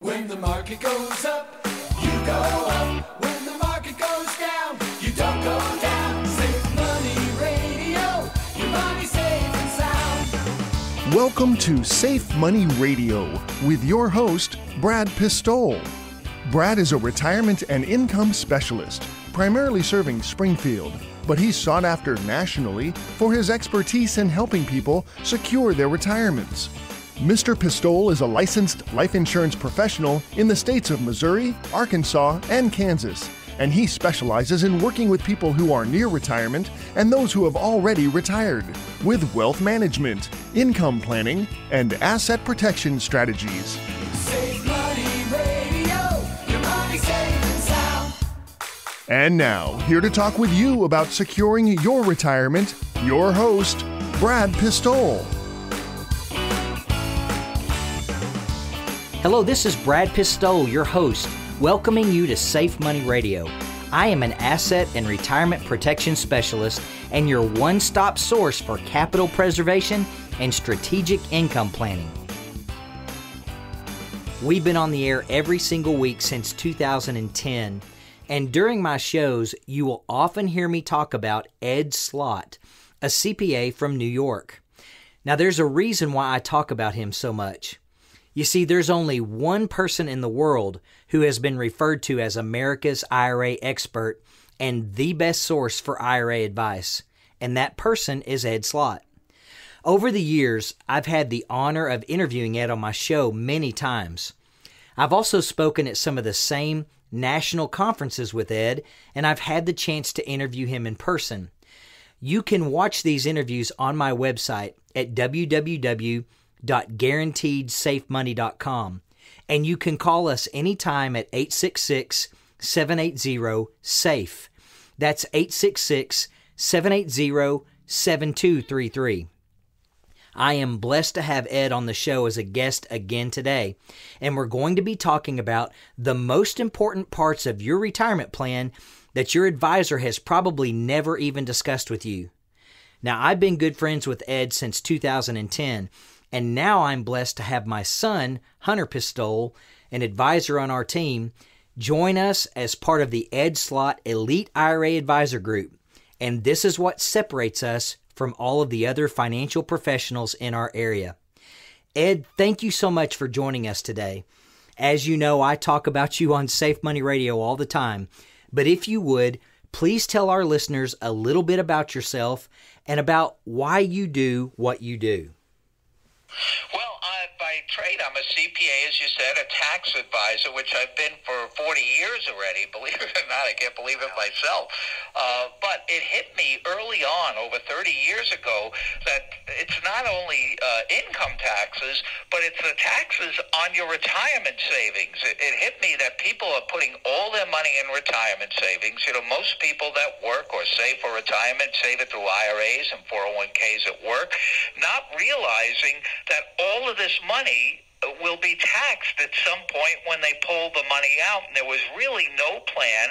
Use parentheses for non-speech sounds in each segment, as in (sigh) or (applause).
When the market goes up, you go up. When the market goes down, you don't go down. Safe Money Radio, your money safe and sound. Welcome to Safe Money Radio with your host, Brad Pistole. Brad is a retirement and income specialist, primarily serving Springfield, but he's sought after nationally for his expertise in helping people secure their retirements. Mr. Pistole is a licensed life insurance professional in the states of Missouri, Arkansas, and Kansas, and he specializes in working with people who are near retirement and those who have already retired with wealth management, income planning, and asset protection strategies. Safe Money Radio, your money safe and. And now, here to talk with you about securing your retirement, your host, Brad Pistole. Hello, this is Brad Pistole, your host, welcoming you to Safe Money Radio. I am an asset and retirement protection specialist and your one stop source for capital preservation and strategic income planning. We've been on the air every single week since 2010, and during my shows, you will often hear me talk about Ed Slott, a CPA from New York. Now, there's a reason why I talk about him so much. You see, there's only one person in the world who has been referred to as America's IRA expert and the best source for IRA advice, and that person is Ed Slott. Over the years, I've had the honor of interviewing Ed on my show many times. I've also spoken at some of the same national conferences with Ed, and I've had the chance to interview him in person. You can watch these interviews on my website at www www.guaranteedsafemoney.com. And you can call us anytime at 866 780 SAFE. That's 866 780 7233. I am blessed to have Ed on the show as a guest again today, and we're going to be talking about the most important parts of your retirement plan that your advisor has probably never even discussed with you. Now, I've been good friends with Ed since 2010, and now I'm blessed to have my son, Hunter Pistole, an advisor on our team, join us as part of the Ed Slott Elite IRA Advisor Group. And this is what separates us from all of the other financial professionals in our area. Ed, thank you so much for joining us today. As you know, I talk about you on Safe Money Radio all the time, but if you would, please tell our listeners a little bit about yourself and about why you do what you do. Well, by trade, I'm a CPA, as you said, a tax advisor, which I've been for 40 years already. (laughs) Believe it or not, I can't believe it myself. Uh, but it hit me early on, over 30 years ago, that it's not only uh, income taxes, but it's the taxes on your retirement savings. It, it hit me that people are putting all their money in retirement savings. You know, most people that work or save for retirement save it through IRAs and 401ks at work, not realizing that all of this money money will be taxed at some point when they pull the money out. And there was really no plan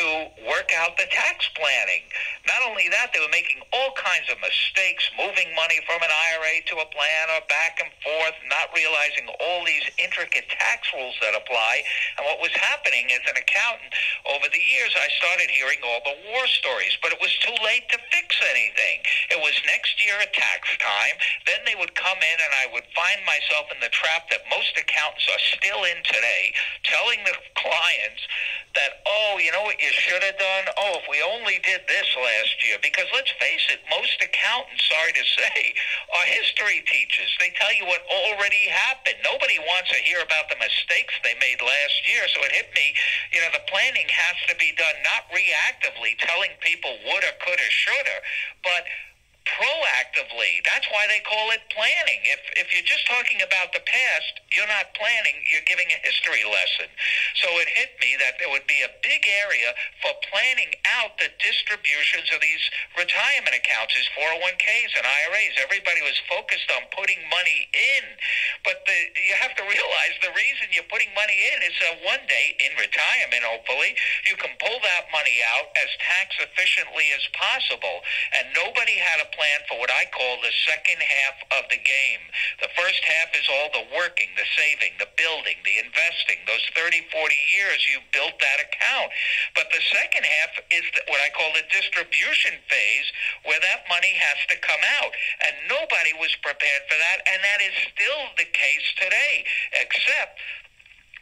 to work out the tax planning. Not only that, they were making all kinds of mistakes, moving money from an IRA to a plan or back and forth, not realizing all these intricate tax rules that apply. And what was happening as an accountant over the years, I started hearing all the war stories, but it was too late to fix anything. It was next year at tax time. Then they would come in and I would find myself in the trap trap that most accountants are still in today, telling the clients that, oh, you know what you should have done? Oh, if we only did this last year. Because let's face it, most accountants, sorry to say, are history teachers. They tell you what already happened. Nobody wants to hear about the mistakes they made last year. So it hit me, you know, the planning has to be done not reactively, telling people woulda, coulda, shoulda, but proactively. That's why they call it planning. If if you're just talking about the past, you're not planning, you're giving a history lesson. So it hit me that there would be a big area for planning out the distributions of these retirement accounts, these 401ks and IRAs. Everybody was focused on putting money in, but the, you have to realize the reason you're putting money in is that one day in retirement, hopefully, you can pull that money out as tax efficiently as possible. And nobody had a plan for what I call the second half of the game. The first half is all the working, the saving, the building, the investing. Those 30, 40 years, you built that account. But the second half is what I call the distribution phase, where that money has to come out. And nobody was prepared for that, and that is still the case today, except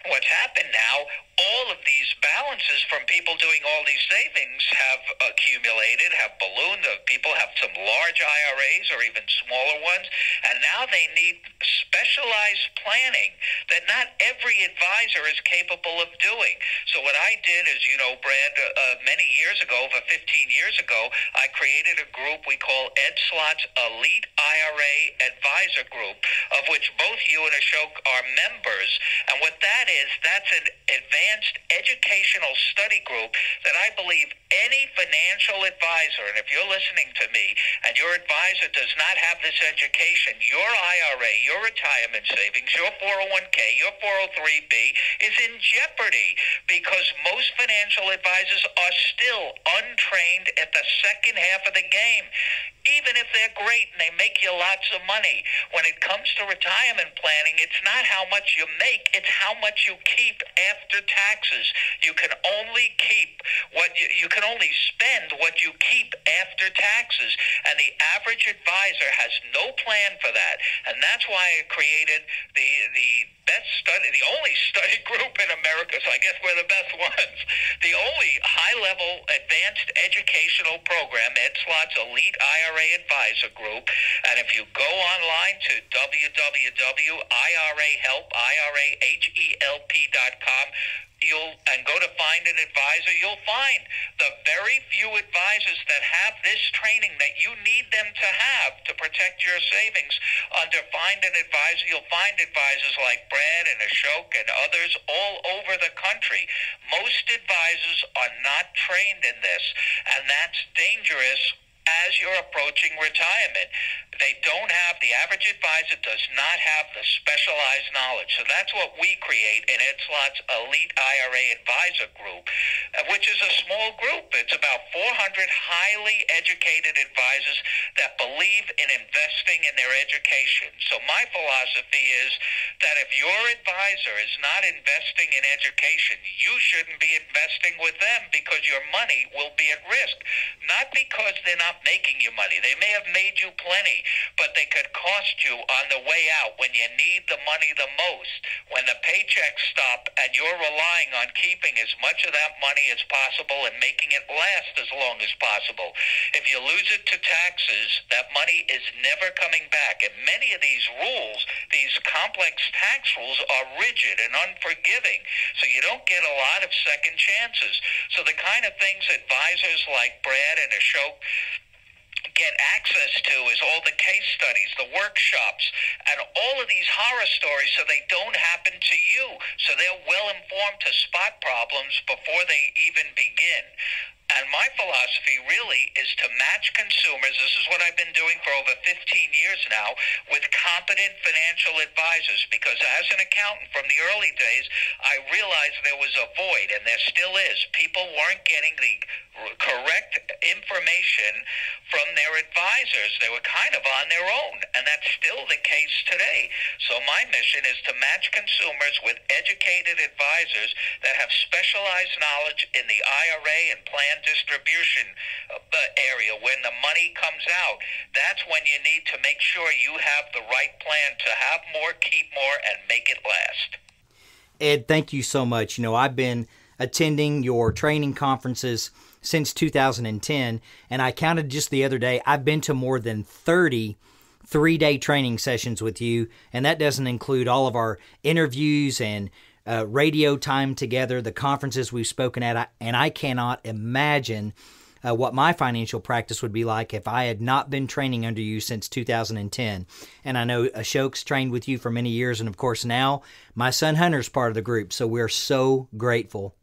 what's happened now, all of these balances from people doing all these savings have accumulated, have ballooned. The People have some large IRAs or even smaller ones, and now they need specialized planning that not every advisor is capable of doing. So what I did is, you know, Brad, uh, uh, many years ago, over 15 years ago, I created a group we call Ed Slott's Elite IRA Advisor Group, of which both you and Ashok are members. And what that is, that's an advanced educational study group that I believe any financial advisor, and if you're listening to me and your advisor does not have this education, your IRA, your retirement savings, your 401k, your 403b is in jeopardy because most financial advisors are still untrained at the second half of the game. Even if they're great and they make you lots of money, when it comes to retirement planning, it's not how much you make, it's how much you keep after taxes. You can only keep what you, you can only spend what you keep after taxes. And the average advisor has no plan for that. And that's why I created the the best study, the only study (laughs) group in America, so I guess we're the best ones. The only high level advanced educational program, Ed Slott's Elite IRA Advisor Group. And if you go online to www.irahelp, I-R-A-H-E-L-P.com, you'll and go to find an advisor, you'll find the very few advisors that have this training that you need them to have to protect your savings. Under Find an Advisor, you'll find advisors like Brad and Ashok and others all over the country. Most advisors are not trained in this, and that's dangerous as you're approaching retirement. They don't have, the average advisor does not have the specialized knowledge. So that's what we create in Ed Slott's Elite IRA Advisor Group, uh, which is a small group. It's about 400 highly educated advisors that believe in investing in their education. So my philosophy is that if your advisor is not investing in education, you shouldn't be investing with them because your money will be at risk. Not because they're not making you money. They may have made you plenty, but they could cost you on the way out when you need the money the most. When the paychecks stop and you're relying on keeping as much of that money as possible and making it last as long as possible. If you lose it to taxes, that money is never coming back. And many of these rules, these complex tax rules, are rigid and unforgiving. So you don't get a lot of second chances. So the kind of things advisors like Brad and Ashok get access to is all the case studies, the workshops, and all of these horror stories so they don't happen to you. So they're well informed to spot problems before they even begin. And my philosophy really is to match consumers. This is what I've been doing for over 15 years now with competent financial advisors because as an accountant from the early days, I realized there was a void and there still is. People weren't getting the correct information from their advisors. They were kind of on their own, and that's still the case today. So my mission is to match consumers with educated advisors that have specialized knowledge in the IRA and plan distribution uh, area. When the money comes out, that's when you need to make sure you have the right plan to have more, keep more, and make it last. Ed, thank you so much. You know, I've been attending your training conferences since 2010, and I counted just the other day, I've been to more than 30 three day training sessions with you, and that doesn't include all of our interviews and uh, radio time together, the conferences we've spoken at, and I cannot imagine uh, what my financial practice would be like if I had not been training under you since 2010. And I know Ashok's trained with you for many years, and of course now my son Hunter's part of the group, so we're so grateful.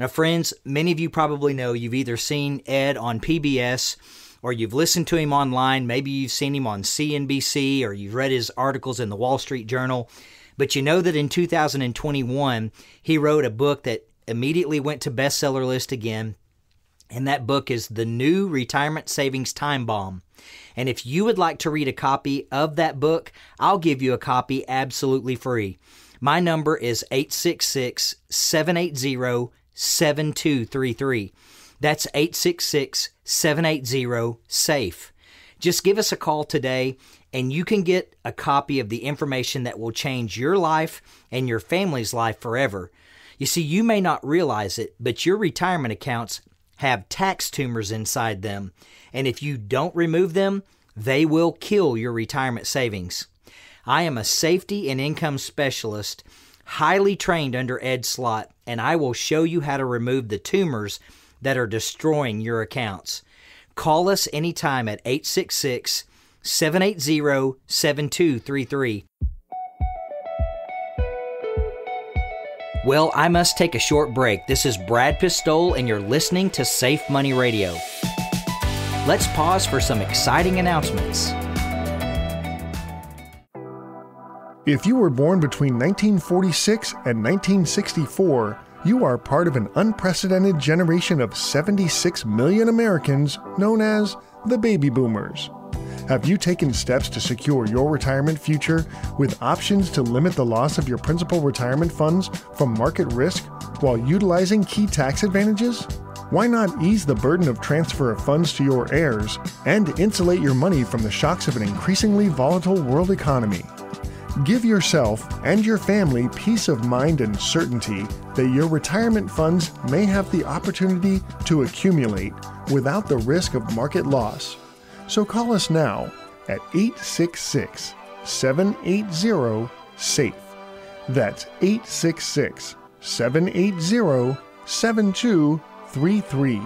Now, friends, many of you probably know you've either seen Ed on PBS or you've listened to him online. Maybe you've seen him on CNBC or you've read his articles in the Wall Street Journal. But you know that in 2021, he wrote a book that immediately went to bestseller list again. And that book is The New Retirement Savings Time Bomb. And if you would like to read a copy of that book, I'll give you a copy absolutely free. My number is 866 780 7233. That's 866 780 SAFE. Just give us a call today and you can get a copy of the information that will change your life and your family's life forever. You see, you may not realize it, but your retirement accounts have tax tumors inside them. And if you don't remove them, they will kill your retirement savings. I am a safety and income specialist, highly trained under Ed Slott, and I will show you how to remove the tumors that are destroying your accounts. Call us anytime at 866 780 7233. Well, I must take a short break. This is Brad Pistole, and you're listening to Safe Money Radio. Let's pause for some exciting announcements. If you were born between 1946 and 1964, you are part of an unprecedented generation of 76 million Americans known as the baby boomers. Have you taken steps to secure your retirement future with options to limit the loss of your principal retirement funds from market risk while utilizing key tax advantages? Why not ease the burden of transfer of funds to your heirs and insulate your money from the shocks of an increasingly volatile world economy? Give yourself and your family peace of mind and certainty that your retirement funds may have the opportunity to accumulate without the risk of market loss. So call us now at 866 780 SAFE. That's 866 780 7233.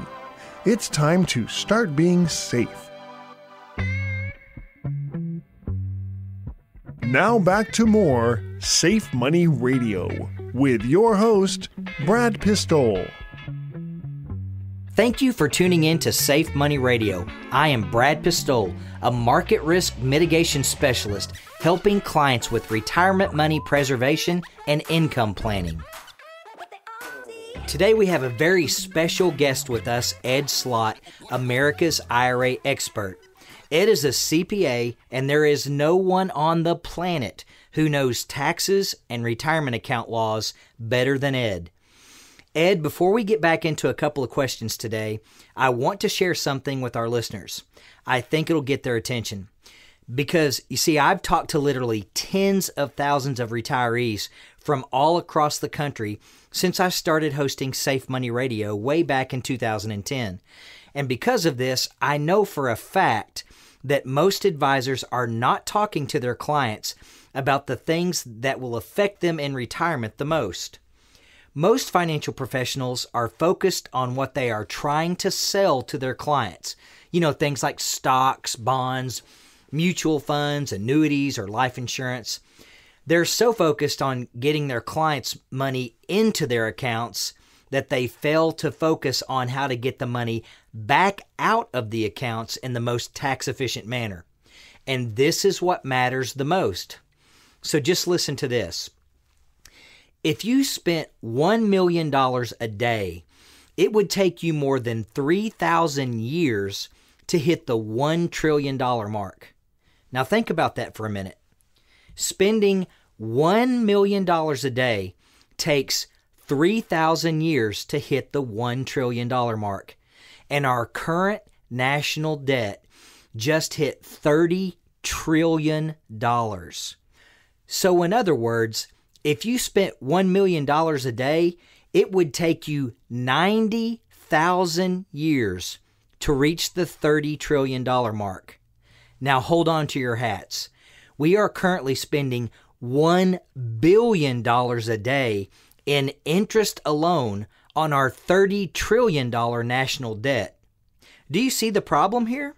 It's time to start being safe. Now back to more Safe Money Radio with your host, Brad Pistole. Thank you for tuning in to Safe Money Radio. I am Brad Pistole, a market risk mitigation specialist helping clients with retirement money preservation and income planning. Today we have a very special guest with us, Ed Slott, America's IRA expert. Ed is a CPA, and there is no one on the planet who knows taxes and retirement account laws better than Ed. Ed, before we get back into a couple of questions today, I want to share something with our listeners. I think it'll get their attention. Because you see, I've talked to literally tens of thousands of retirees from all across the country since I started hosting Safe Money Radio way back in 2010. And because of this, I know for a fact that most advisors are not talking to their clients about the things that will affect them in retirement the most. Most financial professionals are focused on what they are trying to sell to their clients. You know, things like stocks, bonds, mutual funds, annuities, or life insurance. They're so focused on getting their clients' money into their accounts that they fail to focus on how to get the money back out of the accounts in the most tax efficient manner. And this is what matters the most. So just listen to this. If you spent $1 million a day, it would take you more than 3,000 years to hit the $1 trillion mark. Now, think about that for a minute. Spending $1 million a day takes 3,000 years to hit the $1 trillion mark. And our current national debt just hit $30 trillion. So, in other words, if you spent $1 million a day, it would take you 90,000 years to reach the $30 trillion mark. Now, hold on to your hats. We are currently spending $1 billion a day in interest alone on our $30 trillion national debt. Do you see the problem here?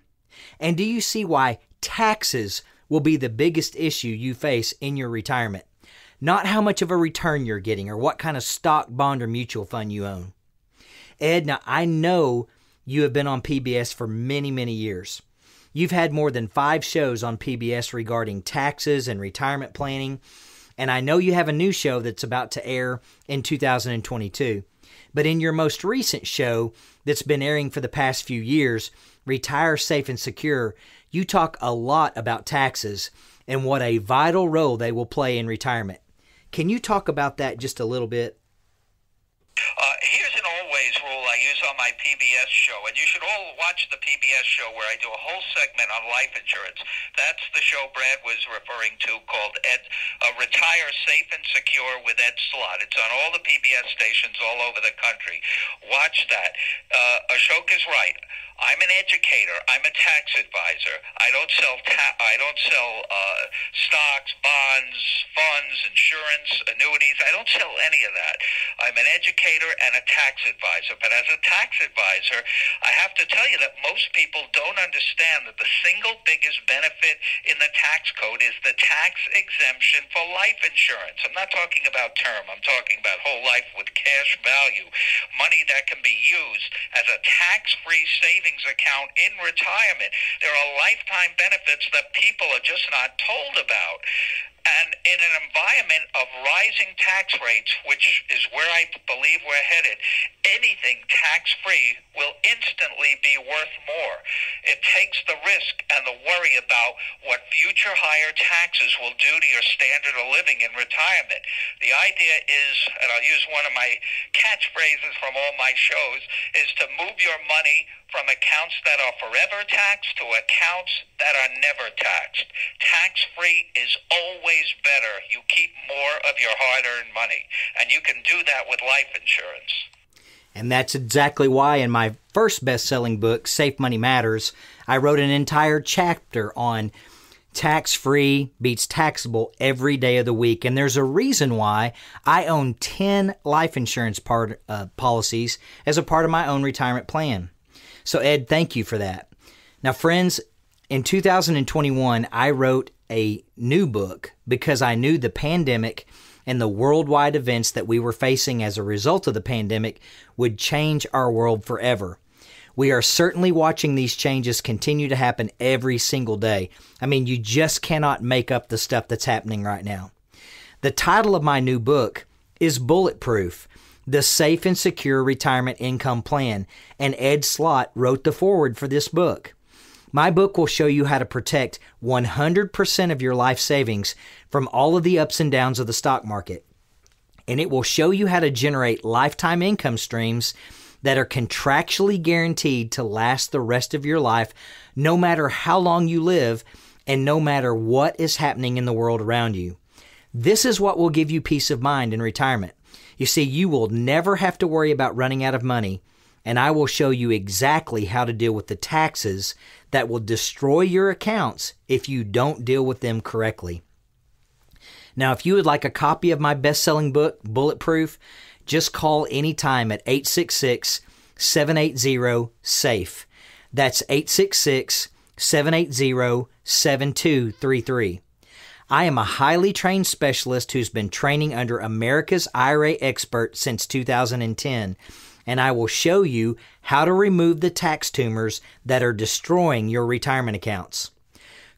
And do you see why taxes will be the biggest issue you face in your retirement? Not how much of a return you're getting or what kind of stock, bond, or mutual fund you own. Ed, now I know you have been on PBS for many, many years. You've had more than five shows on PBS regarding taxes and retirement planning, and I know you have a new show that's about to air in 2022. But in your most recent show that's been airing for the past few years, Retire Safe and Secure, you talk a lot about taxes and what a vital role they will play in retirement. Can you talk about that just a little bit? Uh, here's an always rule I use on my PBS show, and you should all watch the PBS show where I do a whole segment on life insurance. That's the show Brad was referring to called Ed, uh, Retire Safe and Secure with Ed Slott. It's on all the PBS stations all over the country. Watch that. Uh, Ashok is right. I'm an educator. I'm a tax advisor. I don't sell ta- I don't sell uh, stocks, bonds, funds, insurance, annuities. I don't sell any of that. I'm an educator and a tax advisor. But as a tax advisor, I have to tell you that most people don't understand that the single biggest benefit in the tax code is the tax exemption for life insurance. I'm not talking about term. I'm talking about whole life with cash value, money that can be used as a tax-free savings account in retirement. There are lifetime benefits that people are just not told about. And in an environment of rising tax rates, which is where I believe we're headed, anything tax free will instantly be worth more. It takes the risk and the worry about what future higher taxes will do to your standard of living in retirement. The idea is, and I'll use one of my catchphrases from all my shows, is to move your money from accounts that are forever taxed to accounts that are never taxed. Tax free is always better. You keep more of your hard earned money, and you can do that with life insurance. And that's exactly why in my first best selling book, Safe Money Matters, I wrote an entire chapter on tax free beats taxable every day of the week. And there's a reason why I own 10 life insurance part, uh, policies as a part of my own retirement plan. So, Ed, thank you for that. Now, friends, in 2021, I wrote a new book because I knew the pandemic and the worldwide events that we were facing as a result of the pandemic would change our world forever. We are certainly watching these changes continue to happen every single day. I mean, you just cannot make up the stuff that's happening right now. The title of my new book is Bulletproof The Safe and Secure Retirement Income Plan, and Ed Slott wrote the foreword for this book. My book will show you how to protect 100% of your life savings from all of the ups and downs of the stock market. And it will show you how to generate lifetime income streams that are contractually guaranteed to last the rest of your life, no matter how long you live and no matter what is happening in the world around you. This is what will give you peace of mind in retirement. You see, you will never have to worry about running out of money, and I will show you exactly how to deal with the taxes that will destroy your accounts if you don't deal with them correctly. Now, if you would like a copy of my best selling book, Bulletproof, just call anytime at 866 780 SAFE. That's 866 780 7233. I am a highly trained specialist who's been training under America's IRA expert since 2010, and I will show you how to remove the tax tumors that are destroying your retirement accounts.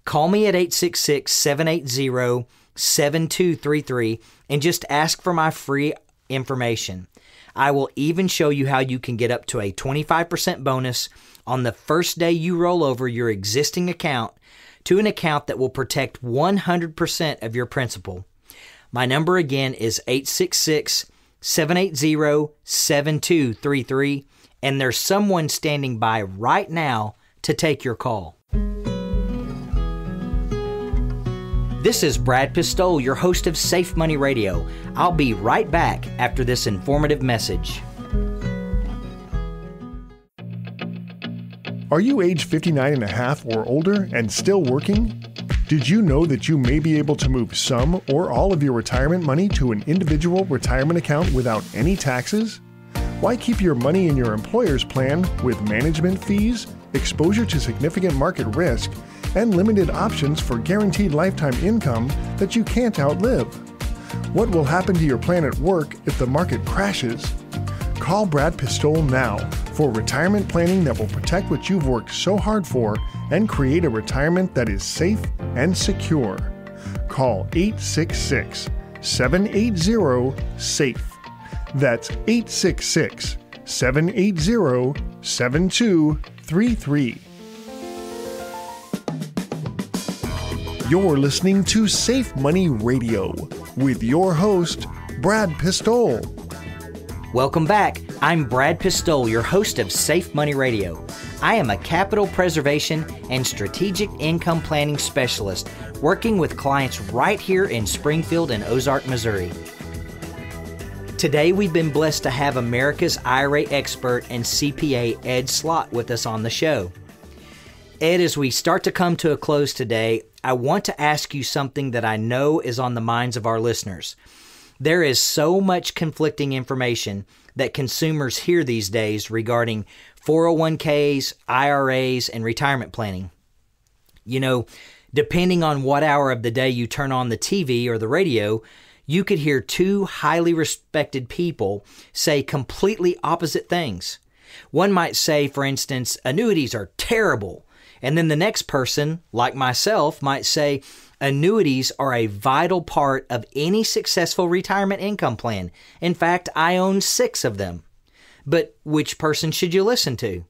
Call me at 866 780 7233 and just ask for my free information. I will even show you how you can get up to a 25% bonus on the first day you roll over your existing account to an account that will protect 100% of your principal. My number again is 866 780 7233, and there's someone standing by right now to take your call. This is Brad Pistole, your host of Safe Money Radio. I'll be right back after this informative message. Are you age 59 and a half or older and still working? Did you know that you may be able to move some or all of your retirement money to an individual retirement account without any taxes? Why keep your money in your employer's plan with management fees, exposure to significant market risk, and limited options for guaranteed lifetime income that you can't outlive? What will happen to your plan at work if the market crashes? Call Brad Pistole now for retirement planning that will protect what you've worked so hard for and create a retirement that is safe and secure. Call 866 780 SAFE. That's 866 780 7233. You're listening to Safe Money Radio with your host, Brad Pistole. Welcome back. I'm Brad Pistole, your host of Safe Money Radio. I am a capital preservation and strategic income planning specialist working with clients right here in Springfield and Ozark, Missouri. Today, we've been blessed to have America's IRA expert and CPA Ed Slott with us on the show. Ed, as we start to come to a close today, I want to ask you something that I know is on the minds of our listeners. There is so much conflicting information that consumers hear these days regarding 401ks, IRAs, and retirement planning. You know, depending on what hour of the day you turn on the TV or the radio, you could hear two highly respected people say completely opposite things. One might say, for instance, annuities are terrible. And then the next person, like myself, might say, annuities are a vital part of any successful retirement income plan. In fact, I own six of them. But which person should you listen to?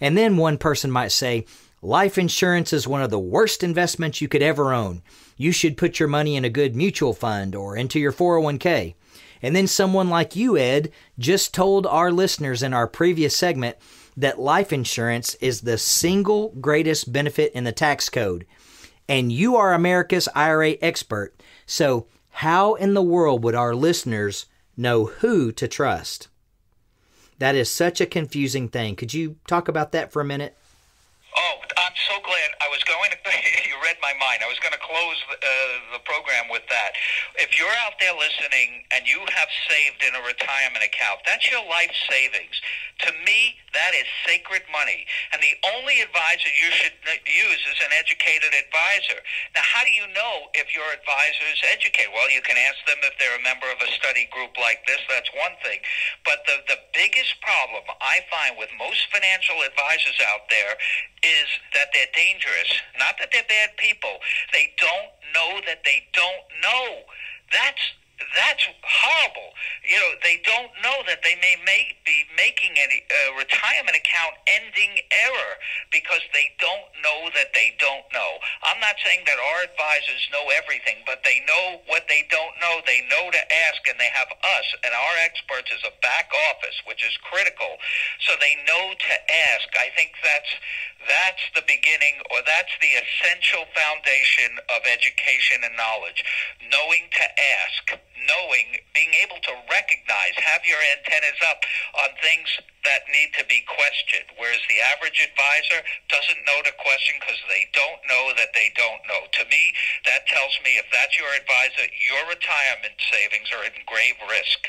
And then one person might say, life insurance is one of the worst investments you could ever own. You should put your money in a good mutual fund or into your 401k. And then someone like you, Ed, just told our listeners in our previous segment that life insurance is the single greatest benefit in the tax code. And you are America's IRA expert. So, how in the world would our listeners know who to trust? That is such a confusing thing. Could you talk about that for a minute? Oh, I'm so glad. I was going to, (laughs) you read my mind. I was going to close the, uh, the program with that. If you're out there listening and you have saved in a retirement account, that's your life savings. To me, that is sacred money. And the only advisor you should use is an educated advisor. Now, how do you know if your advisor is educated? Well, you can ask them if they're a member of a study group like this. That's one thing. But the, the biggest problem I find with most financial advisors out there is that they're dangerous. Not that they're bad people. They don't know that they don't know. That's that's horrible. You know, they don't know that they may, may be making a uh, retirement account ending error because they don't know that they don't know. I'm not saying that our advisors know everything, but they know what they don't know. They know to ask, and they have us and our experts as a back office, which is critical. So they know to ask. I think that's that's the beginning, or that's the essential foundation of education and knowledge. Knowing to ask knowing, being able to recognize, have your antennas up on things that need to be questioned. Whereas the average advisor doesn't know to question because they don't know that they don't know. To me, that tells me if that's your advisor, your retirement savings are in grave risk.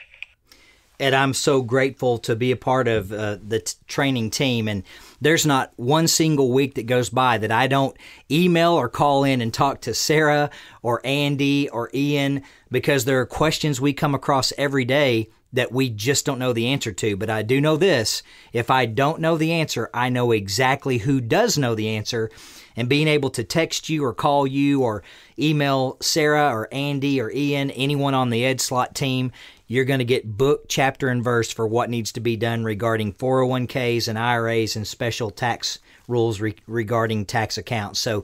And I'm so grateful to be a part of uh, the t- training team. And there's not one single week that goes by that I don't email or call in and talk to Sarah or Andy or Ian because there are questions we come across every day that we just don't know the answer to. But I do know this if I don't know the answer, I know exactly who does know the answer. And being able to text you or call you or email Sarah or Andy or Ian, anyone on the Ed Slott team, you're going to get book, chapter, and verse for what needs to be done regarding 401ks and IRAs and special tax rules re- regarding tax accounts. So,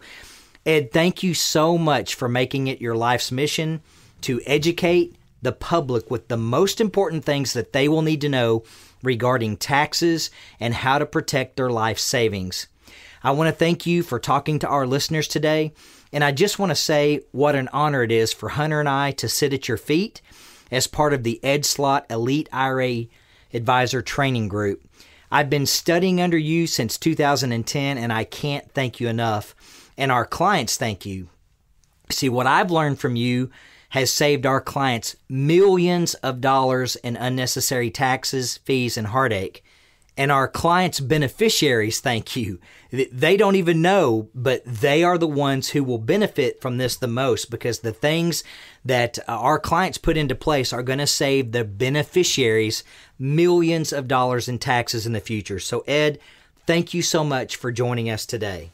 Ed, thank you so much for making it your life's mission to educate the public with the most important things that they will need to know regarding taxes and how to protect their life savings. I want to thank you for talking to our listeners today. And I just want to say what an honor it is for Hunter and I to sit at your feet as part of the Ed Slott Elite IRA Advisor Training Group. I've been studying under you since 2010, and I can't thank you enough. And our clients thank you. See, what I've learned from you has saved our clients millions of dollars in unnecessary taxes, fees, and heartache. And our clients' beneficiaries thank you. They don't even know, but they are the ones who will benefit from this the most because the things that uh, our clients put into place are going to save the beneficiaries millions of dollars in taxes in the future. So, Ed, thank you so much for joining us today.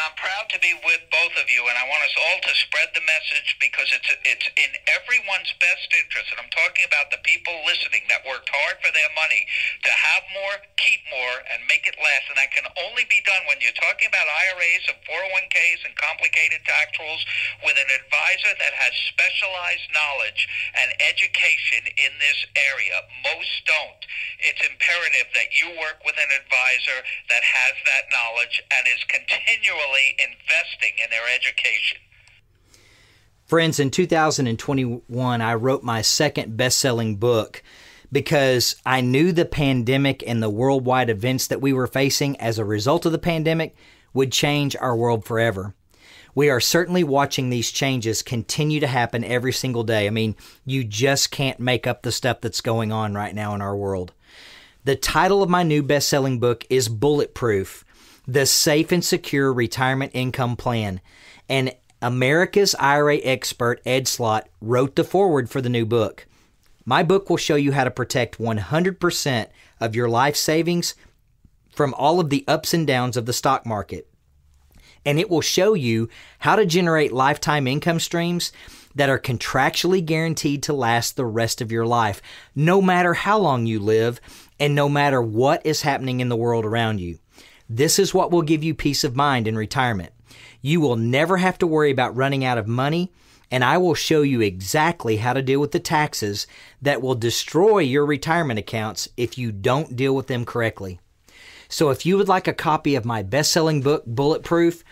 I'm proud to be with both of you, and I want us all to spread the message because it's it's in everyone's best interest. And I'm talking about the people listening that worked hard for their money to have more, keep more, and make it last. And that can only be done when you're talking about IRAs and 401ks and complicated tax rules with an advisor that has specialized knowledge and education in this area. Most don't. It's imperative that you work with an advisor that has that knowledge and is continually investing in their education. Friends, in 2021, I wrote my second best selling book because I knew the pandemic and the worldwide events that we were facing as a result of the pandemic would change our world forever. We are certainly watching these changes continue to happen every single day. I mean, you just can't make up the stuff that's going on right now in our world. The title of my new best selling book is Bulletproof The Safe and Secure Retirement Income Plan. And America's IRA expert Ed Slott wrote the foreword for the new book. My book will show you how to protect 100% of your life savings from all of the ups and downs of the stock market. And it will show you how to generate lifetime income streams that are contractually guaranteed to last the rest of your life, no matter how long you live and no matter what is happening in the world around you. This is what will give you peace of mind in retirement. You will never have to worry about running out of money, and I will show you exactly how to deal with the taxes that will destroy your retirement accounts if you don't deal with them correctly. So if you would like a copy of my best selling book, Bulletproof,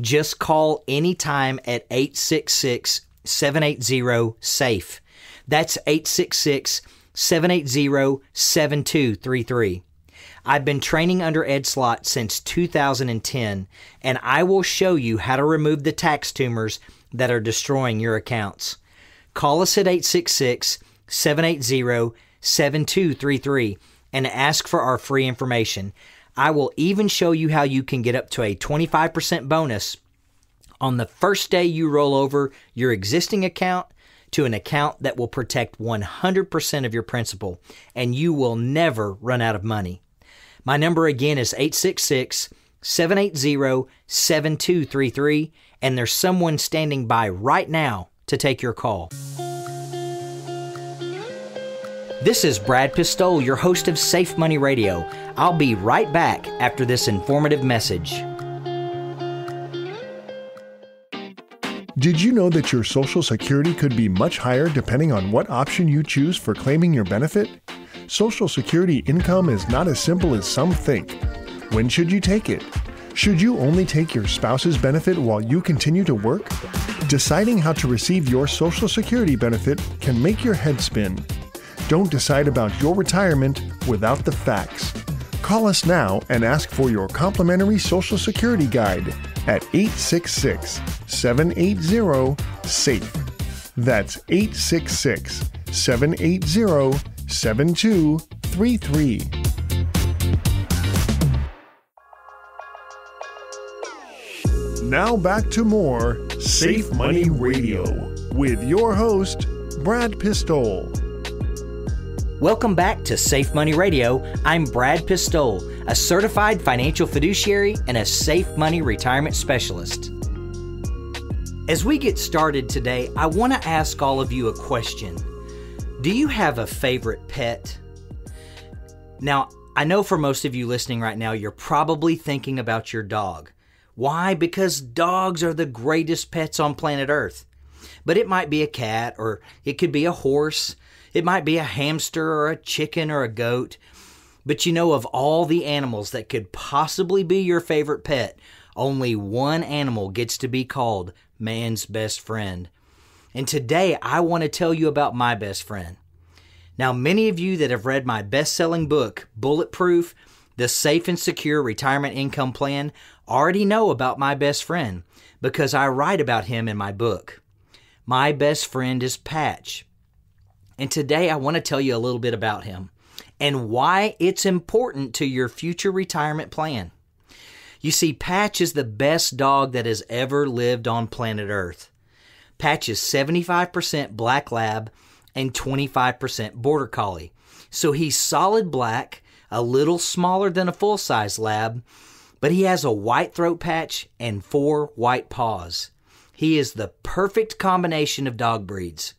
just call anytime at 866 780 SAFE. That's 866 780 7233. I've been training under Ed Slott since 2010, and I will show you how to remove the tax tumors that are destroying your accounts. Call us at 866 780 7233 and ask for our free information. I will even show you how you can get up to a 25% bonus on the first day you roll over your existing account to an account that will protect 100% of your principal, and you will never run out of money. My number again is 866 780 7233, and there's someone standing by right now to take your call. This is Brad Pistole, your host of Safe Money Radio. I'll be right back after this informative message. Did you know that your Social Security could be much higher depending on what option you choose for claiming your benefit? Social Security income is not as simple as some think. When should you take it? Should you only take your spouse's benefit while you continue to work? Deciding how to receive your Social Security benefit can make your head spin. Don't decide about your retirement without the facts. Call us now and ask for your complimentary Social Security guide at 866 780 SAFE. That's 866 780 7233. Now back to more Safe Money Radio with your host, Brad Pistole. Welcome back to Safe Money Radio. I'm Brad Pistole, a certified financial fiduciary and a safe money retirement specialist. As we get started today, I want to ask all of you a question. Do you have a favorite pet? Now, I know for most of you listening right now, you're probably thinking about your dog. Why? Because dogs are the greatest pets on planet Earth. But it might be a cat, or it could be a horse, it might be a hamster, or a chicken, or a goat. But you know, of all the animals that could possibly be your favorite pet, only one animal gets to be called man's best friend. And today I want to tell you about my best friend. Now, many of you that have read my best selling book, Bulletproof The Safe and Secure Retirement Income Plan, already know about my best friend because I write about him in my book. My best friend is Patch. And today I want to tell you a little bit about him and why it's important to your future retirement plan. You see, Patch is the best dog that has ever lived on planet Earth. Patch is 75% black lab and 25% border collie. So he's solid black, a little smaller than a full size lab, but he has a white throat patch and four white paws. He is the perfect combination of dog breeds.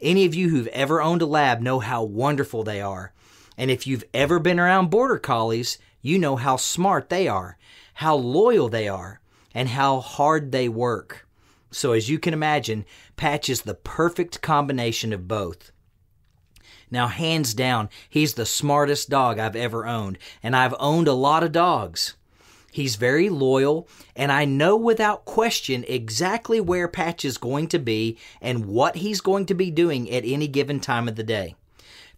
Any of you who've ever owned a lab know how wonderful they are. And if you've ever been around border collies, you know how smart they are, how loyal they are, and how hard they work. So, as you can imagine, Patch is the perfect combination of both. Now, hands down, he's the smartest dog I've ever owned, and I've owned a lot of dogs. He's very loyal, and I know without question exactly where Patch is going to be and what he's going to be doing at any given time of the day.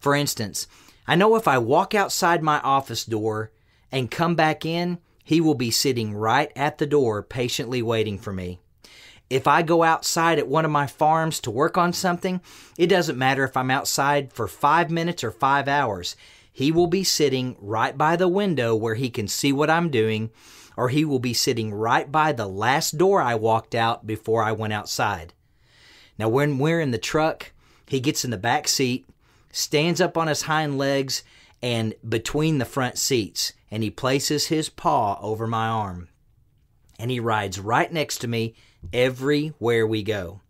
For instance, I know if I walk outside my office door and come back in, he will be sitting right at the door patiently waiting for me. If I go outside at one of my farms to work on something, it doesn't matter if I'm outside for five minutes or five hours. He will be sitting right by the window where he can see what I'm doing, or he will be sitting right by the last door I walked out before I went outside. Now, when we're in the truck, he gets in the back seat, stands up on his hind legs, and between the front seats, and he places his paw over my arm. And he rides right next to me everywhere we go.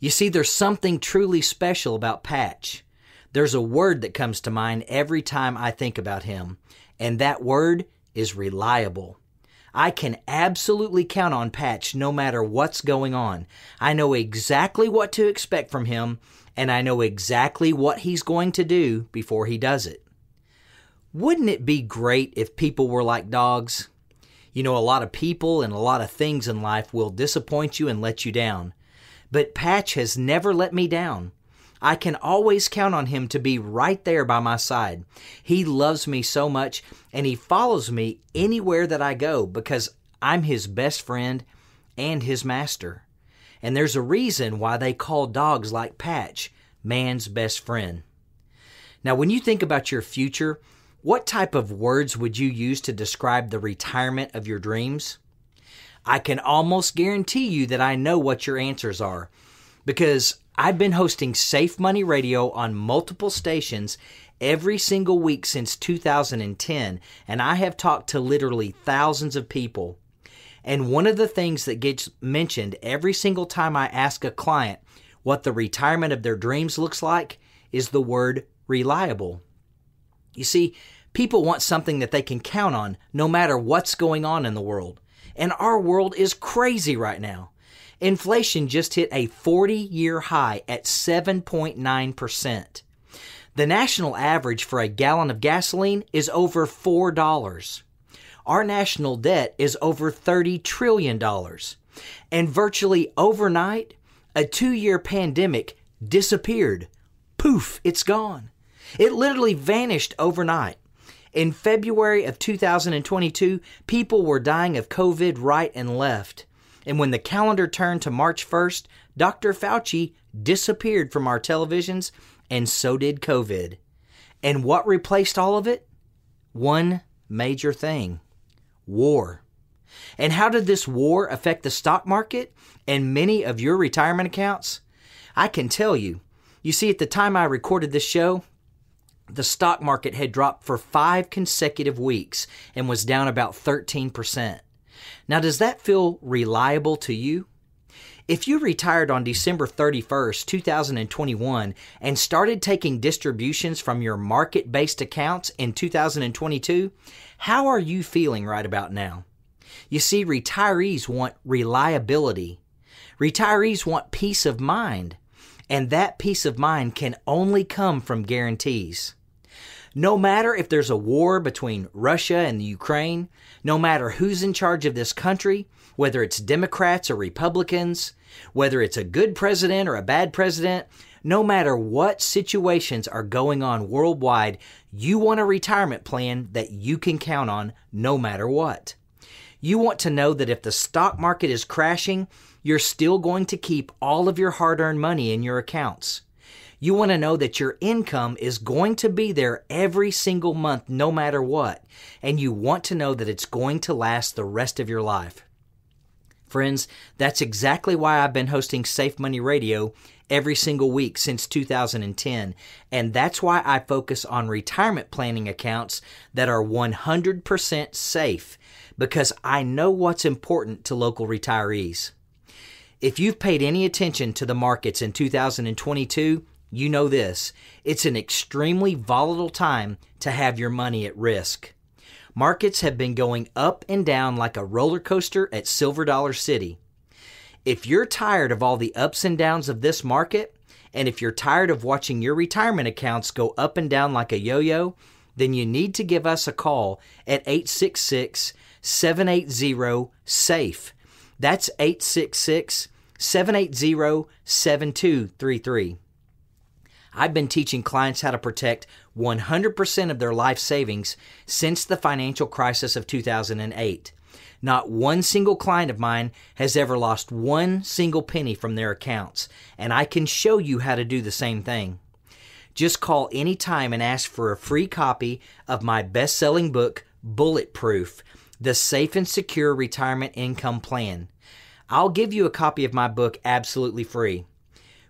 You see, there's something truly special about Patch. There's a word that comes to mind every time I think about him, and that word is reliable. I can absolutely count on Patch no matter what's going on. I know exactly what to expect from him, and I know exactly what he's going to do before he does it. Wouldn't it be great if people were like dogs? You know, a lot of people and a lot of things in life will disappoint you and let you down. But Patch has never let me down. I can always count on him to be right there by my side. He loves me so much and he follows me anywhere that I go because I'm his best friend and his master. And there's a reason why they call dogs like Patch man's best friend. Now, when you think about your future, what type of words would you use to describe the retirement of your dreams? I can almost guarantee you that I know what your answers are because I've been hosting Safe Money Radio on multiple stations every single week since 2010, and I have talked to literally thousands of people. And one of the things that gets mentioned every single time I ask a client what the retirement of their dreams looks like is the word reliable. You see, people want something that they can count on no matter what's going on in the world. And our world is crazy right now. Inflation just hit a 40 year high at 7.9%. The national average for a gallon of gasoline is over $4. Our national debt is over $30 trillion. And virtually overnight, a two year pandemic disappeared. Poof, it's gone. It literally vanished overnight. In February of 2022, people were dying of COVID right and left. And when the calendar turned to March 1st, Dr. Fauci disappeared from our televisions, and so did COVID. And what replaced all of it? One major thing war. And how did this war affect the stock market and many of your retirement accounts? I can tell you. You see, at the time I recorded this show, the stock market had dropped for five consecutive weeks and was down about 13%. Now, does that feel reliable to you? If you retired on December 31st, 2021, and started taking distributions from your market based accounts in 2022, how are you feeling right about now? You see, retirees want reliability. Retirees want peace of mind. And that peace of mind can only come from guarantees. No matter if there's a war between Russia and the Ukraine, no matter who's in charge of this country, whether it's Democrats or Republicans, whether it's a good president or a bad president, no matter what situations are going on worldwide, you want a retirement plan that you can count on no matter what. You want to know that if the stock market is crashing, you're still going to keep all of your hard earned money in your accounts. You want to know that your income is going to be there every single month, no matter what. And you want to know that it's going to last the rest of your life. Friends, that's exactly why I've been hosting Safe Money Radio every single week since 2010. And that's why I focus on retirement planning accounts that are 100% safe because I know what's important to local retirees. If you've paid any attention to the markets in 2022, you know this. It's an extremely volatile time to have your money at risk. Markets have been going up and down like a roller coaster at Silver Dollar City. If you're tired of all the ups and downs of this market, and if you're tired of watching your retirement accounts go up and down like a yo yo, then you need to give us a call at 866 780 SAFE. That's 866 780 7233. I've been teaching clients how to protect 100% of their life savings since the financial crisis of 2008. Not one single client of mine has ever lost one single penny from their accounts, and I can show you how to do the same thing. Just call anytime and ask for a free copy of my best selling book, Bulletproof The Safe and Secure Retirement Income Plan. I'll give you a copy of my book absolutely free.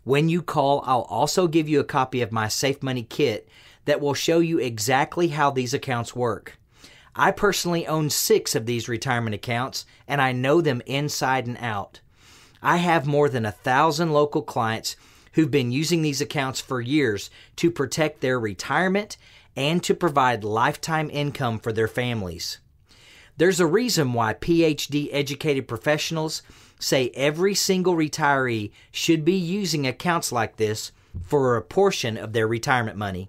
When you call, I'll also give you a copy of my Safe Money Kit that will show you exactly how these accounts work. I personally own six of these retirement accounts and I know them inside and out. I have more than a thousand local clients who've been using these accounts for years to protect their retirement and to provide lifetime income for their families. There's a reason why PhD educated professionals say every single retiree should be using accounts like this for a portion of their retirement money.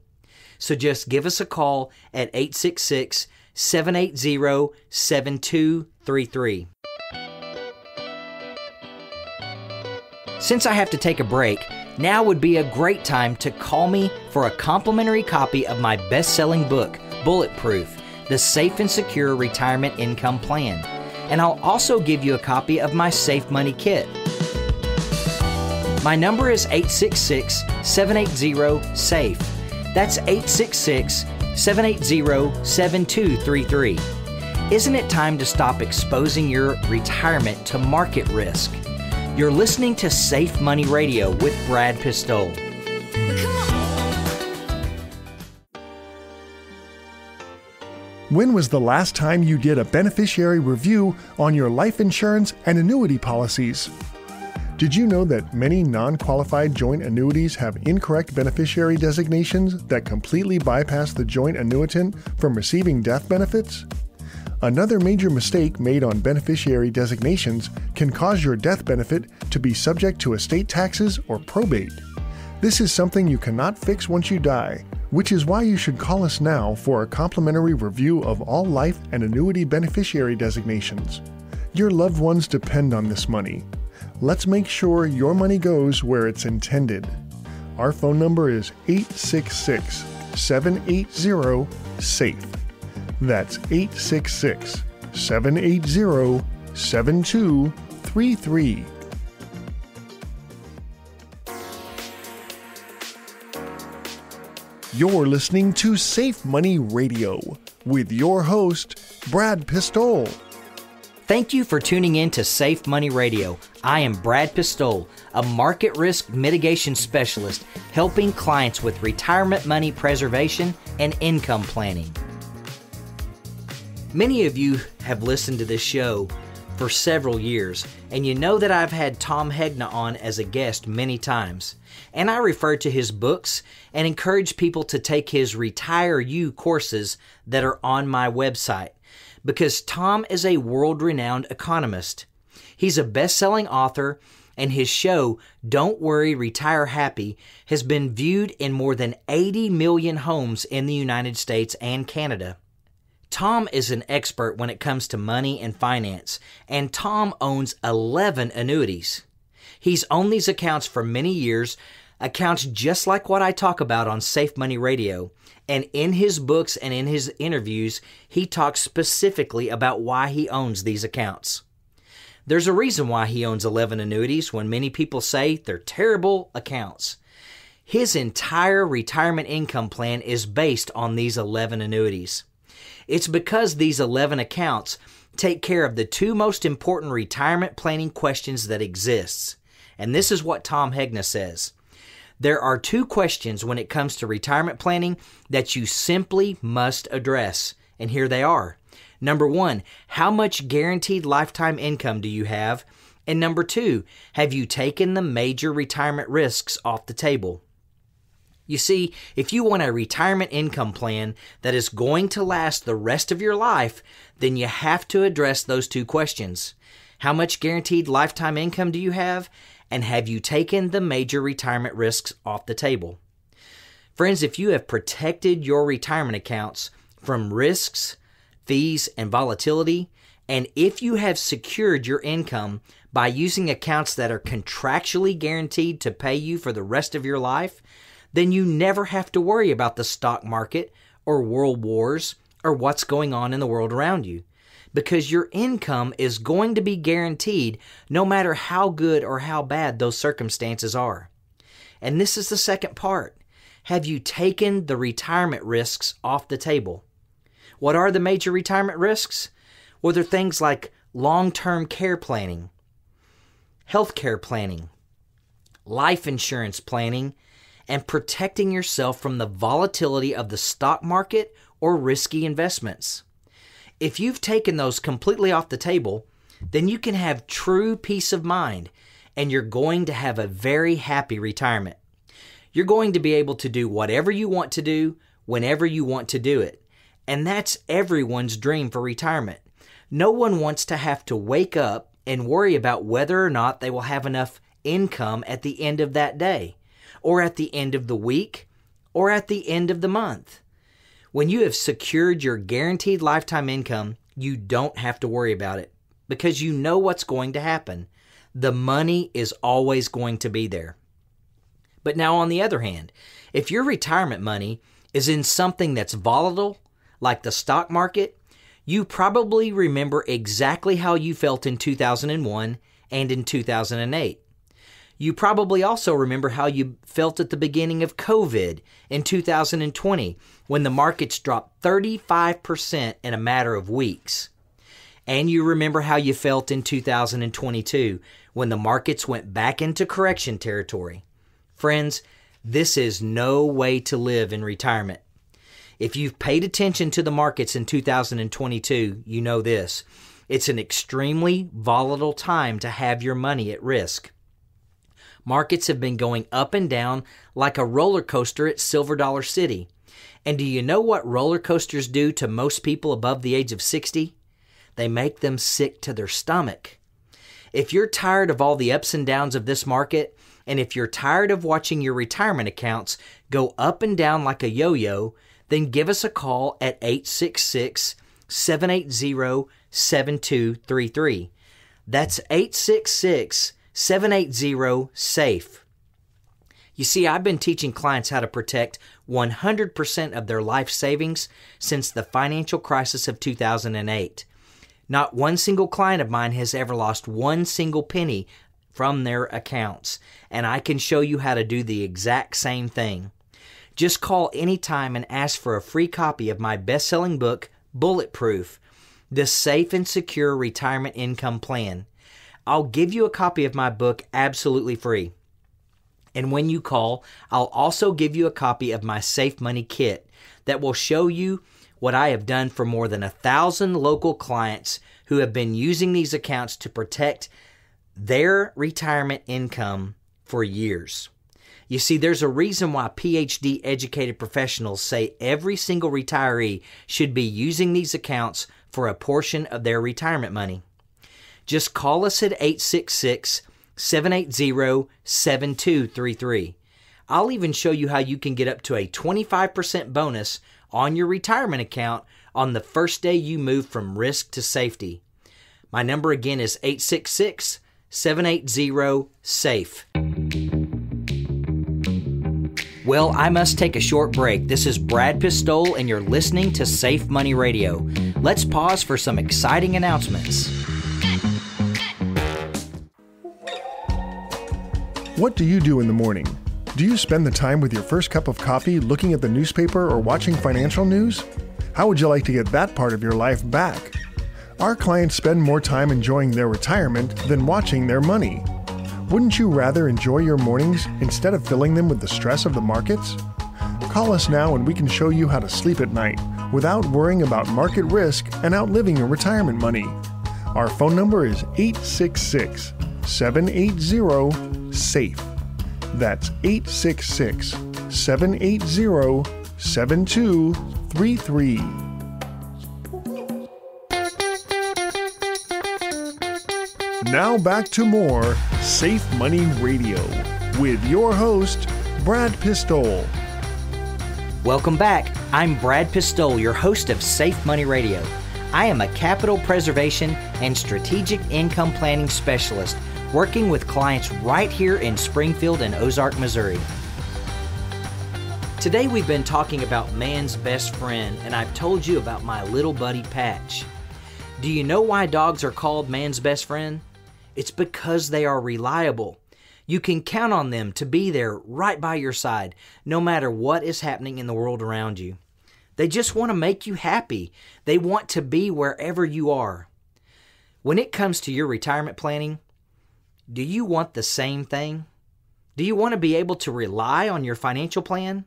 So just give us a call at 866 780 7233. Since I have to take a break, now would be a great time to call me for a complimentary copy of my best selling book, Bulletproof The Safe and Secure Retirement Income Plan. And I'll also give you a copy of my Safe Money Kit. My number is 866 780 SAFE. That's 866 780 7233. Isn't it time to stop exposing your retirement to market risk? You're listening to Safe Money Radio with Brad Pistole. When was the last time you did a beneficiary review on your life insurance and annuity policies? Did you know that many non qualified joint annuities have incorrect beneficiary designations that completely bypass the joint annuitant from receiving death benefits? Another major mistake made on beneficiary designations can cause your death benefit to be subject to estate taxes or probate. This is something you cannot fix once you die, which is why you should call us now for a complimentary review of all life and annuity beneficiary designations. Your loved ones depend on this money. Let's make sure your money goes where it's intended. Our phone number is 866 780 SAFE. That's 866 780 7233. You're listening to Safe Money Radio with your host, Brad Pistole. Thank you for tuning in to Safe Money Radio. I am Brad Pistole, a market risk mitigation specialist helping clients with retirement money preservation and income planning. Many of you have listened to this show for several years, and you know that I've had Tom Hegna on as a guest many times. And I refer to his books and encourage people to take his Retire You courses that are on my website because Tom is a world renowned economist. He's a best selling author, and his show, Don't Worry, Retire Happy, has been viewed in more than 80 million homes in the United States and Canada. Tom is an expert when it comes to money and finance, and Tom owns 11 annuities. He's owned these accounts for many years, accounts just like what I talk about on Safe Money Radio. And in his books and in his interviews, he talks specifically about why he owns these accounts. There's a reason why he owns 11 annuities when many people say they're terrible accounts. His entire retirement income plan is based on these 11 annuities. It's because these 11 accounts take care of the two most important retirement planning questions that exists. And this is what Tom Hegna says. There are two questions when it comes to retirement planning that you simply must address, and here they are. Number one, how much guaranteed lifetime income do you have? And number two, have you taken the major retirement risks off the table? You see, if you want a retirement income plan that is going to last the rest of your life, then you have to address those two questions. How much guaranteed lifetime income do you have? And have you taken the major retirement risks off the table? Friends, if you have protected your retirement accounts from risks, fees, and volatility, and if you have secured your income by using accounts that are contractually guaranteed to pay you for the rest of your life, then you never have to worry about the stock market or world wars or what's going on in the world around you. Because your income is going to be guaranteed no matter how good or how bad those circumstances are. And this is the second part. Have you taken the retirement risks off the table? What are the major retirement risks? Well, they're things like long term care planning, health care planning, life insurance planning, and protecting yourself from the volatility of the stock market or risky investments. If you've taken those completely off the table, then you can have true peace of mind and you're going to have a very happy retirement. You're going to be able to do whatever you want to do whenever you want to do it. And that's everyone's dream for retirement. No one wants to have to wake up and worry about whether or not they will have enough income at the end of that day or at the end of the week, or at the end of the month. When you have secured your guaranteed lifetime income, you don't have to worry about it because you know what's going to happen. The money is always going to be there. But now, on the other hand, if your retirement money is in something that's volatile, like the stock market, you probably remember exactly how you felt in 2001 and in 2008. You probably also remember how you felt at the beginning of COVID in 2020 when the markets dropped 35% in a matter of weeks. And you remember how you felt in 2022 when the markets went back into correction territory. Friends, this is no way to live in retirement. If you've paid attention to the markets in 2022, you know this. It's an extremely volatile time to have your money at risk. Markets have been going up and down like a roller coaster at Silver Dollar City. And do you know what roller coasters do to most people above the age of 60? They make them sick to their stomach. If you're tired of all the ups and downs of this market, and if you're tired of watching your retirement accounts go up and down like a yo yo, then give us a call at 866 780 7233. That's 866 780 SAFE. You see, I've been teaching clients how to protect 100% of their life savings since the financial crisis of 2008. Not one single client of mine has ever lost one single penny from their accounts, and I can show you how to do the exact same thing. Just call anytime and ask for a free copy of my best selling book, Bulletproof The Safe and Secure Retirement Income Plan. I'll give you a copy of my book absolutely free. And when you call, I'll also give you a copy of my Safe Money Kit that will show you what I have done for more than a thousand local clients who have been using these accounts to protect their retirement income for years. You see, there's a reason why PhD educated professionals say every single retiree should be using these accounts for a portion of their retirement money. Just call us at 866 780 7233. I'll even show you how you can get up to a 25% bonus on your retirement account on the first day you move from risk to safety. My number again is 866 780 SAFE. Well, I must take a short break. This is Brad Pistole, and you're listening to Safe Money Radio. Let's pause for some exciting announcements. What do you do in the morning? Do you spend the time with your first cup of coffee looking at the newspaper or watching financial news? How would you like to get that part of your life back? Our clients spend more time enjoying their retirement than watching their money. Wouldn't you rather enjoy your mornings instead of filling them with the stress of the markets? Call us now and we can show you how to sleep at night without worrying about market risk and outliving your retirement money. Our phone number is 866 780 SAFE. That's 866 780 7233. Now back to more Safe Money Radio with your host, Brad Pistole. Welcome back. I'm Brad Pistole, your host of Safe Money Radio. I am a capital preservation and strategic income planning specialist working with clients right here in Springfield and Ozark, Missouri. Today we've been talking about man's best friend, and I've told you about my little buddy Patch. Do you know why dogs are called man's best friend? It's because they are reliable. You can count on them to be there right by your side, no matter what is happening in the world around you. They just want to make you happy. They want to be wherever you are. When it comes to your retirement planning, do you want the same thing? Do you want to be able to rely on your financial plan?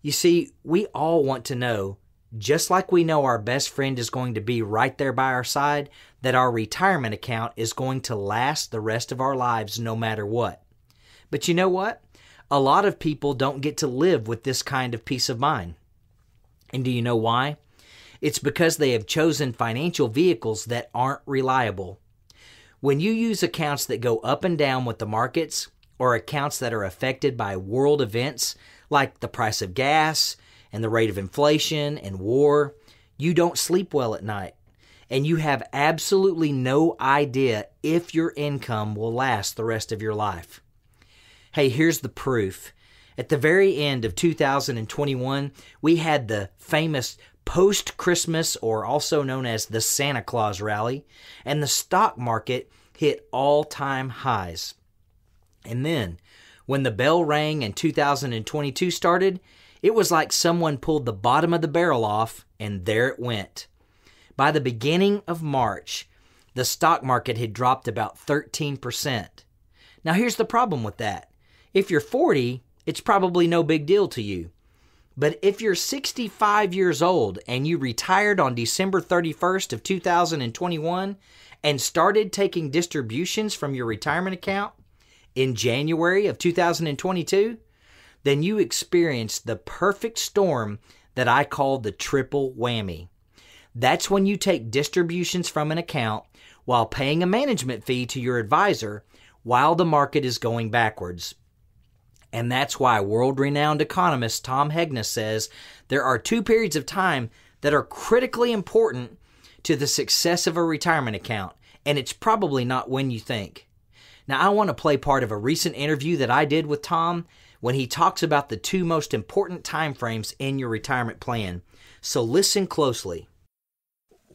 You see, we all want to know, just like we know our best friend is going to be right there by our side, that our retirement account is going to last the rest of our lives no matter what. But you know what? A lot of people don't get to live with this kind of peace of mind. And do you know why? It's because they have chosen financial vehicles that aren't reliable. When you use accounts that go up and down with the markets, or accounts that are affected by world events like the price of gas and the rate of inflation and war, you don't sleep well at night. And you have absolutely no idea if your income will last the rest of your life. Hey, here's the proof. At the very end of 2021, we had the famous post Christmas, or also known as the Santa Claus rally, and the stock market hit all time highs. And then, when the bell rang and 2022 started, it was like someone pulled the bottom of the barrel off, and there it went. By the beginning of March, the stock market had dropped about 13%. Now, here's the problem with that. If you're 40, it's probably no big deal to you. But if you're 65 years old and you retired on December 31st of 2021 and started taking distributions from your retirement account in January of 2022, then you experienced the perfect storm that I call the triple whammy. That's when you take distributions from an account while paying a management fee to your advisor while the market is going backwards. And that's why world renowned economist Tom Hegna says there are two periods of time that are critically important to the success of a retirement account, and it's probably not when you think. Now, I want to play part of a recent interview that I did with Tom when he talks about the two most important time frames in your retirement plan. So listen closely.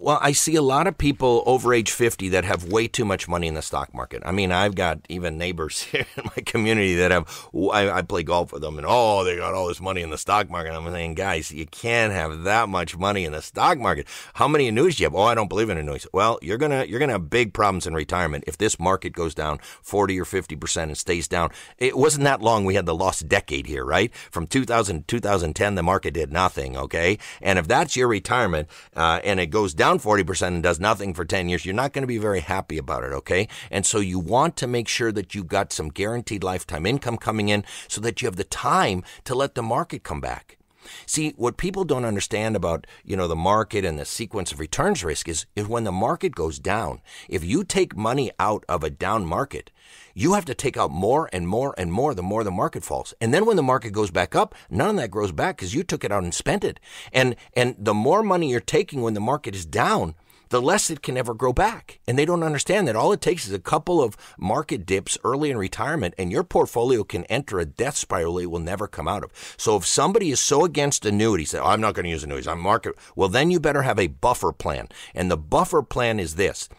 Well, I see a lot of people over age 50 that have way too much money in the stock market. I mean, I've got even neighbors (laughs) here in my community that have, I, I play golf with them and, oh, they got all this money in the stock market. I'm saying, guys, you can't have that much money in the stock market. How many annuities do you have? Oh, I don't believe in annuities. Well, you're going to, you're going to have big problems in retirement if this market goes down 40 or 50% and stays down. It wasn't that long. We had the lost decade here, right? From 2000 to 2010, the market did nothing. Okay. And if that's your retirement, uh, and it goes down, down 40% and does nothing for 10 years, you're not going to be very happy about it, okay? And so you want to make sure that you've got some guaranteed lifetime income coming in so that you have the time to let the market come back. See, what people don't understand about, you know, the market and the sequence of returns risk is, is when the market goes down, if you take money out of a down market, you have to take out more and more and more the more the market falls. And then when the market goes back up, none of that grows back because you took it out and spent it. And and the more money you're taking when the market is down, the less it can ever grow back. And they don't understand that all it takes is a couple of market dips early in retirement and your portfolio can enter a death spiral it will never come out of. So if somebody is so against annuities that oh, I'm not going to use annuities, I'm market, well, then you better have a buffer plan. And the buffer plan is this.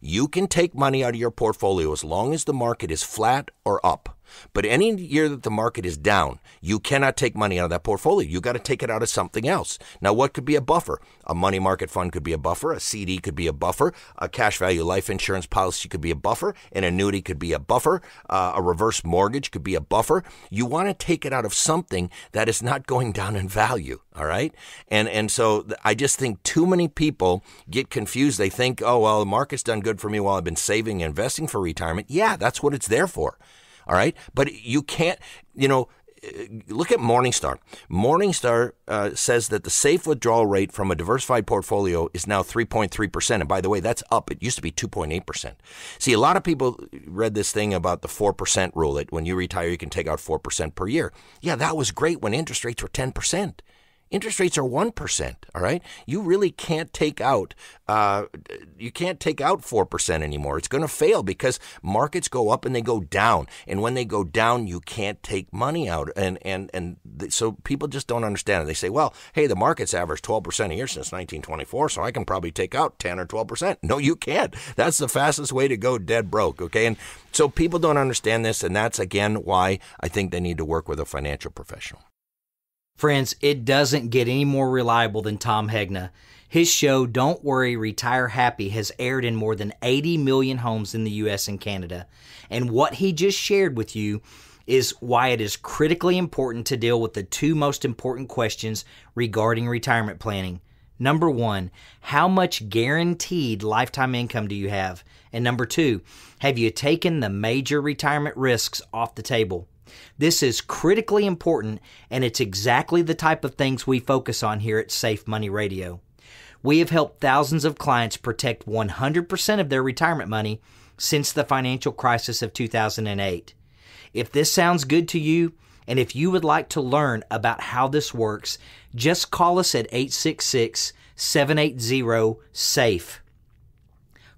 You can take money out of your portfolio as long as the market is flat or up. But any year that the market is down, you cannot take money out of that portfolio. You got to take it out of something else. Now, what could be a buffer? A money market fund could be a buffer. A CD could be a buffer. A cash value life insurance policy could be a buffer. An annuity could be a buffer. Uh, a reverse mortgage could be a buffer. You want to take it out of something that is not going down in value. All right. And, and so I just think too many people get confused. They think, oh, well, the market's done good for me while I've been saving and investing for retirement. Yeah, that's what it's there for. All right. But you can't, you know, look at Morningstar. Morningstar uh, says that the safe withdrawal rate from a diversified portfolio is now 3.3%. And by the way, that's up. It used to be 2.8%. See, a lot of people read this thing about the 4% rule that when you retire, you can take out 4% per year. Yeah, that was great when interest rates were 10%. Interest rates are one percent. All right, you really can't take out uh, you can't take out four percent anymore. It's going to fail because markets go up and they go down, and when they go down, you can't take money out. And and and th- so people just don't understand it. They say, well, hey, the market's averaged twelve percent a year since 1924, so I can probably take out 10 or 12 percent. No, you can't. That's the fastest way to go dead broke. Okay, and so people don't understand this, and that's again why I think they need to work with a financial professional. Friends, it doesn't get any more reliable than Tom Hegna. His show, Don't Worry, Retire Happy, has aired in more than 80 million homes in the US and Canada. And what he just shared with you is why it is critically important to deal with the two most important questions regarding retirement planning. Number one, how much guaranteed lifetime income do you have? And number two, have you taken the major retirement risks off the table? This is critically important, and it's exactly the type of things we focus on here at Safe Money Radio. We have helped thousands of clients protect 100% of their retirement money since the financial crisis of 2008. If this sounds good to you, and if you would like to learn about how this works, just call us at 866 780 SAFE.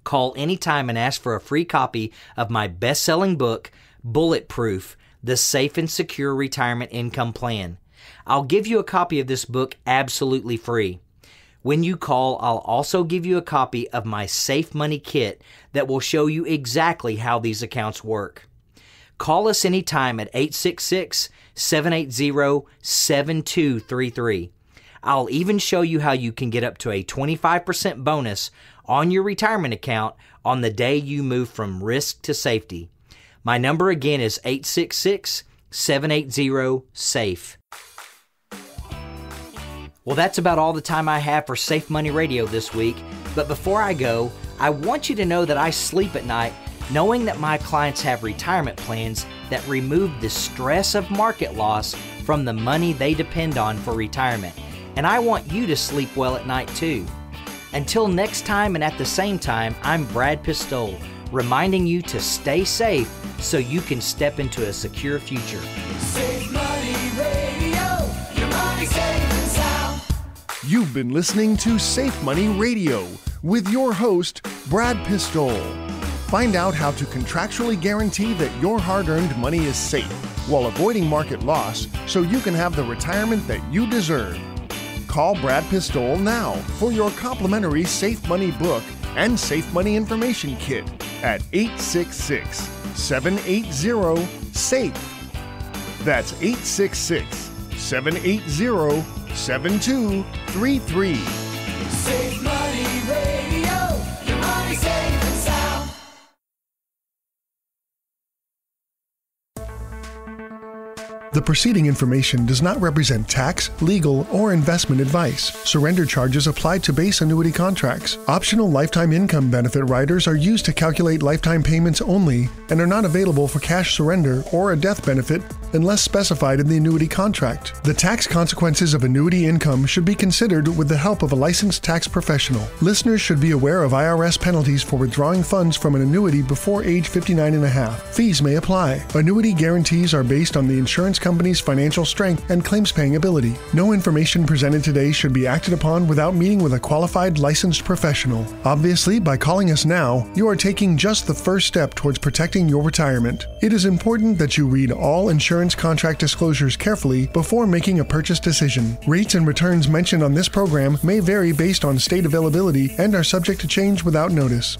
Call anytime and ask for a free copy of my best selling book, Bulletproof the Safe and Secure Retirement Income Plan. I'll give you a copy of this book absolutely free. When you call, I'll also give you a copy of my Safe Money Kit that will show you exactly how these accounts work. Call us anytime at 866 780 7233. I'll even show you how you can get up to a 25% bonus on your retirement account on the day you move from risk to safety. My number again is 866 780 SAFE. Well, that's about all the time I have for Safe Money Radio this week. But before I go, I want you to know that I sleep at night knowing that my clients have retirement plans that remove the stress of market loss from the money they depend on for retirement. And I want you to sleep well at night too. Until next time and at the same time, I'm Brad Pistole reminding you to stay safe so you can step into a secure future. Safe Money Radio. Your money safe sound. You've been listening to Safe Money Radio with your host, Brad Pistole. Find out how to contractually guarantee that your hard earned money is safe while avoiding market loss so you can have the retirement that you deserve. Call Brad Pistole now for your complimentary Safe Money book and Safe Money Information Kit at 866 780 SAFE. That's 866 780 7233. The preceding information does not represent tax, legal, or investment advice. Surrender charges apply to base annuity contracts. Optional lifetime income benefit riders are used to calculate lifetime payments only and are not available for cash surrender or a death benefit unless specified in the annuity contract. The tax consequences of annuity income should be considered with the help of a licensed tax professional. Listeners should be aware of IRS penalties for withdrawing funds from an annuity before age 59 and a half. Fees may apply. Annuity guarantees are based on the insurance company's financial strength and claims paying ability. No information presented today should be acted upon without meeting with a qualified licensed professional. Obviously, by calling us now, you are taking just the first step towards protecting your retirement. It is important that you read all insurance contract disclosures carefully before making a purchase decision. Rates and returns mentioned on this program may vary based on state availability and are subject to change without notice.